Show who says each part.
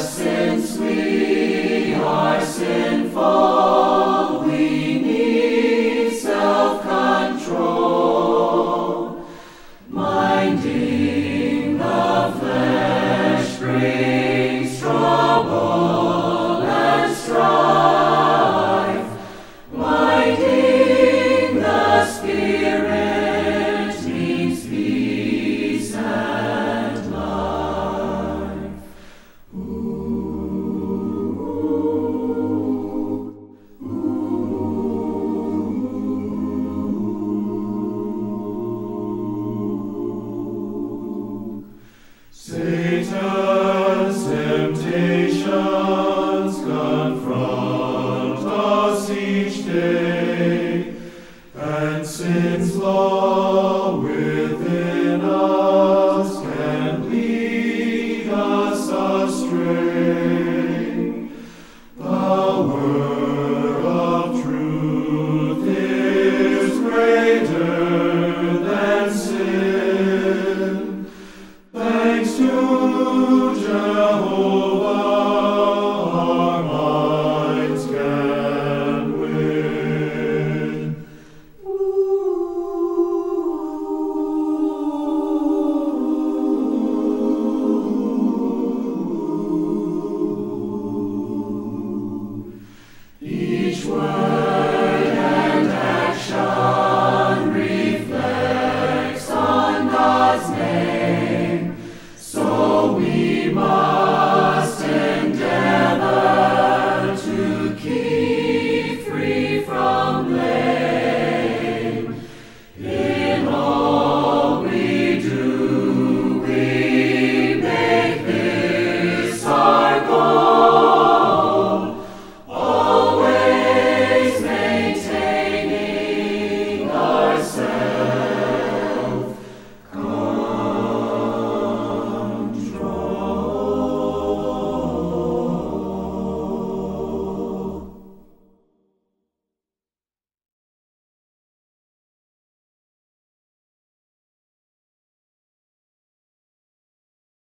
Speaker 1: nascer. each day, and since law will. Yeshua.